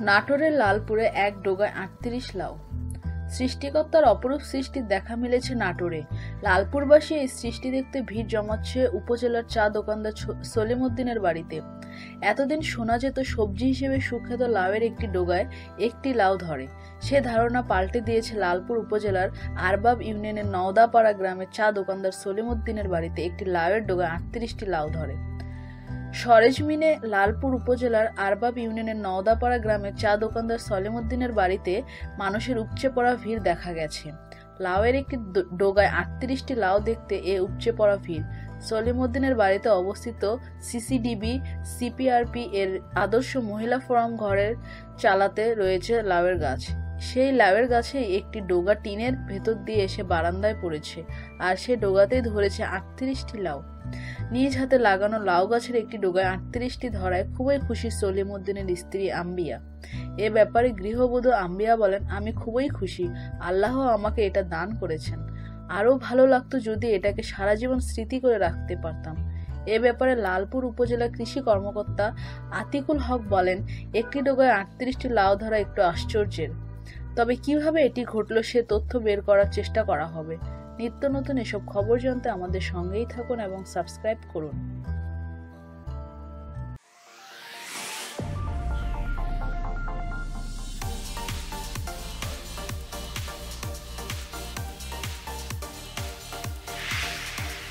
নাটোরের লালপুরে এক ডোগায় আটত্রিশ লাউ। সৃষ্টিকর্তার অপরূপ সৃষ্টির দেখা মিলেছে নাটোরে। লালপুরবাসী এই সৃষ্টি দেখতে ভিড় জমাচ্ছে উপজেলার চা দোকানদার সলিমুদ্দিনের বাড়িতে। এতদিন শোনা যেত সবজি হিসেবে, সুখ্যাত লাউয়ের একটি ডোগায় একটি লাউ ধরে। সে ধারণা পাল্টে দিয়েছে লালপুর উপজেলার আরবাব ইউনিয়নের নওদাপাড়া গ্রামের চা দোকানদার সলিমুদ্দিনের বাড়িতে একটি লাউয়ের ডোগায় আটত্রিশটি লাউ ধরে। সরেজমিনে লালপুর উপজেলার আরবাব ইউনিয়নের নওদাপাড়া গ্রামের চা দোকানদার সলিমুদ্দিনের বাড়িতে মানুষের উপচে পড়া ভিড় দেখা গেছে। লাউয়ের একটি ডোগায় আটত্রিশটি লাউ দেখতে এ উপচে পড়া ভিড়। সলিমুদ্দিনের বাড়িতে অবস্থিত সিসিডিবি, সিপিআরপি এর আদর্শ মহিলা ফোরাম ঘরের চালাতে রয়েছে লাউয়ের গাছ। সেই লাউয়ের গাছে একটি ডোগা টিনের ভেতর দিয়ে এসে বারান্দায় পড়েছে, আর সে ডোগাতেই ধরেছে আটত্রিশটি লাউ। নিজ হাতে লাগানো লাউ গাছের একটি ডোগায় আটত্রিশটি ধরায় খুবই খুশি সলিমুদ্দিনের স্ত্রী আম্বিয়া। এ ব্যাপারে গৃহবধূ আম্বিয়া বলেন, আমি খুবই খুশি। আল্লাহ আমাকে এটা দান করেছেন। আরও ভালো লাগতো যদি এটাকে সারা জীবন স্মৃতি করে রাখতে পারতাম। এ ব্যাপারে লালপুর উপজেলা কৃষি কর্মকর্তা আতিকুল হক বলেন, একটি ডোগায় আটত্রিশটি লাউ ধরা একটু আশ্চর্যের। তবে কীভাবে এটি ঘটলো সে তথ্য বের করার চেষ্টা করা হবে। নিত্য নতুন এসব খবর জানতে আমাদের সঙ্গেই থাকুন এবং সাবস্ক্রাইব করুন।